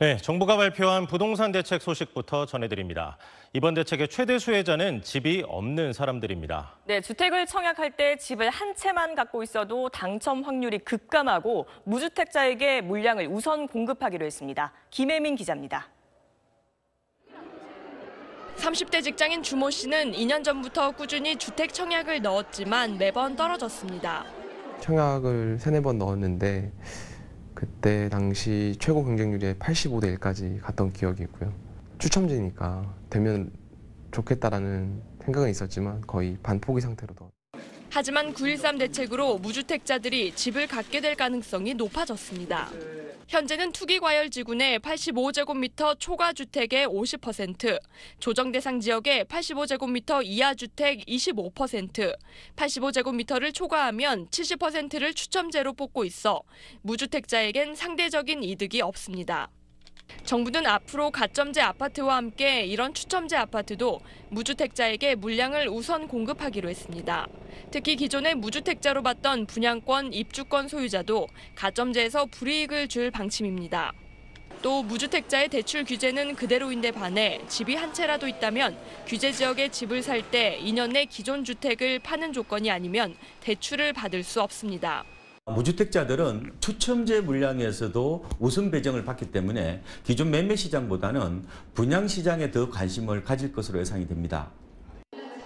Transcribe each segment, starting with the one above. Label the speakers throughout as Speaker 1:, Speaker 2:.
Speaker 1: 네, 정부가 발표한 부동산 대책 소식부터 전해드립니다. 이번 대책의 최대 수혜자는 집이 없는 사람들입니다.
Speaker 2: 네, 주택을 청약할 때 집을 한 채만 갖고 있어도 당첨 확률이 급감하고 무주택자에게 물량을 우선 공급하기로 했습니다. 김혜민 기자입니다.
Speaker 3: 30대 직장인 주모 씨는 2년 전부터 꾸준히 주택 청약을 넣었지만 매번 떨어졌습니다.
Speaker 4: 청약을 세네 번 넣었는데 그때 당시 최고 경쟁률이 85대 1까지 갔던 기억이 있고요. 추첨제니까 되면 좋겠다라는 생각은 있었지만 거의 반포기 상태로 넣었
Speaker 3: 하지만 9.13 대책으로 무주택자들이 집을 갖게 될 가능성이 높아졌습니다. 현재는 투기과열 지구내 85제곱미터 초과 주택의 50%, 조정 대상 지역의 85제곱미터 이하 주택 25%, 85제곱미터를 초과하면 70%를 추첨제로 뽑고 있어 무주택자에겐 상대적인 이득이 없습니다. 정부는 앞으로 가점제 아파트와 함께 이런 추첨제 아파트도 무주택자에게 물량을 우선 공급하기로 했습니다. 특히 기존에 무주택자로 봤던 분양권, 입주권 소유자도 가점제에서 불이익을 줄 방침입니다. 또 무주택자의 대출 규제는 그대로인데 반해 집이 한 채라도 있다면 규제 지역에 집을 살 때 2년 내 기존 주택을 파는 조건이 아니면 대출을 받을 수 없습니다.
Speaker 5: 무주택자들은 추첨제 물량에서도 우선 배정을 받기 때문에 기존 매매 시장보다는 분양 시장에 더 관심을 가질 것으로 예상이 됩니다.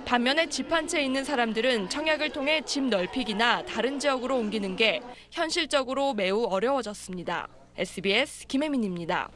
Speaker 3: 반면에 집 한 채 있는 사람들은 청약을 통해 집 넓히기나 다른 지역으로 옮기는 게 현실적으로 매우 어려워졌습니다. SBS 김혜민입니다.